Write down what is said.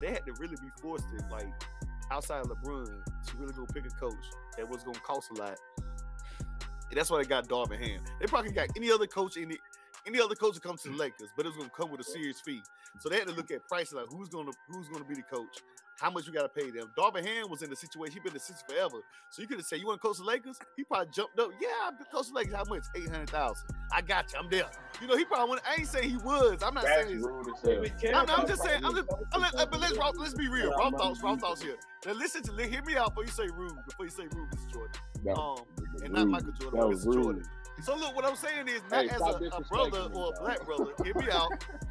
they had to really be forced to like outside of LeBron to really go pick a coach that was gonna cost a lot. And that's why they got Darvin Ham. They probably got any other coach in the any other coach to come to the Lakers, but it was gonna come with a serious fee. So they had to look at prices like who's gonna who's gonna be the coach, how much you gotta pay them. Darvin Ham was in the situation, he been in the system forever. So you could have said, You want to coach the Lakers? He probably jumped up. Yeah, I've been coaching the Lakers. How much? Eight hundred thousand. I got you, I'm there. You know, he probably went, I ain't saying he was. I'm not That's saying rude as hell. I'm, I'm just saying. I'm just, I'm but let's raw- let's be real. Raw thoughts, raw thoughts here. Now listen to hear me out before you say rude. Before you say rude, Mr. Jordan. That- Um, and rude. not Michael Jordan, That but was Mr. rude. Jordan. So look, what I'm saying is, not Hey, as a, a brother or a black brother. Hear me out.